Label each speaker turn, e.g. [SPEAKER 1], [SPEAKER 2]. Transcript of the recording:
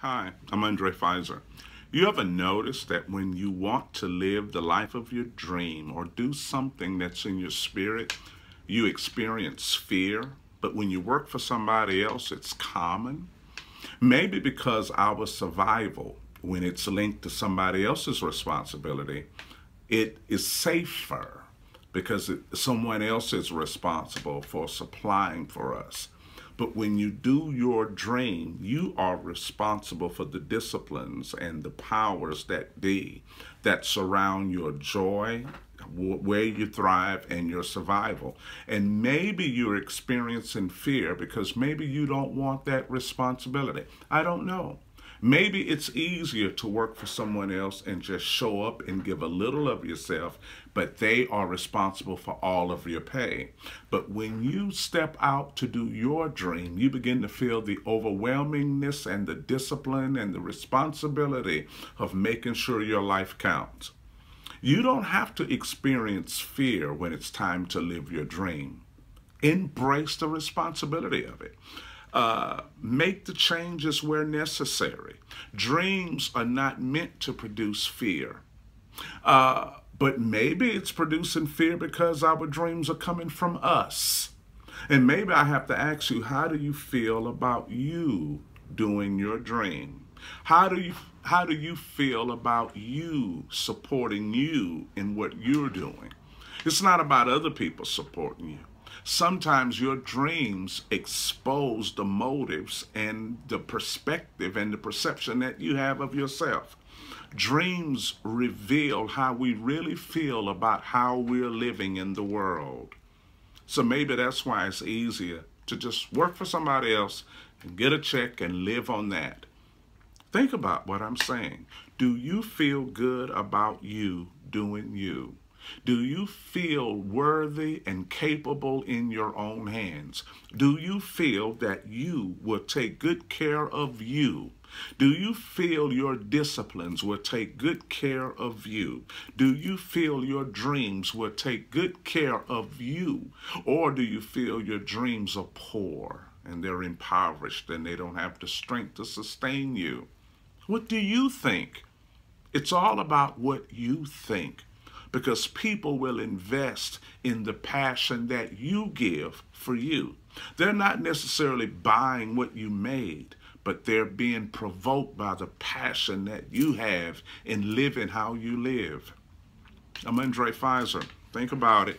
[SPEAKER 1] Hi, I'm Undrai Fizer. You ever notice that when you want to live the life of your dream or do something that's in your spirit, you experience fear, but when you work for somebody else, it's common? Maybe because our survival, when it's linked to somebody else's responsibility, it is safer because someone else is responsible for supplying for us. But when you do your dream, you are responsible for the disciplines and the powers that be that surround your joy, where you thrive, and your survival. And maybe you're experiencing fear because maybe you don't want that responsibility. I don't know. Maybe it's easier to work for someone else and just show up and give a little of yourself, but they are responsible for all of your pay. But when you step out to do your dream, you begin to feel the overwhelmingness and the discipline and the responsibility of making sure your life counts. You don't have to experience fear when it's time to live your dream. Embrace the responsibility of it. Uh, make the changes where necessary. Dreams are not meant to produce fear. Uh, but maybe it's producing fear because our dreams are coming from us. And maybe I have to ask you, how do you feel about you doing your dream? How do you how do you feel about you supporting you in what you're doing? It's not about other people supporting you. Sometimes your dreams expose the motives and the perspective and the perception that you have of yourself. Dreams reveal how we really feel about how we're living in the world. So maybe that's why it's easier to just work for somebody else and get a check and live on that. Think about what I'm saying. Do you feel good about you doing you? Do you feel worthy and capable in your own hands? Do you feel that you will take good care of you? Do you feel your disciplines will take good care of you? Do you feel your dreams will take good care of you? Or do you feel your dreams are poor and they're impoverished and they don't have the strength to sustain you? What do you think? It's all about what you think because people will invest in the passion that you give for you. They're not necessarily buying what you made, but they're being provoked by the passion that you have in living how you live. I'm Undrai Fizer. Think about it.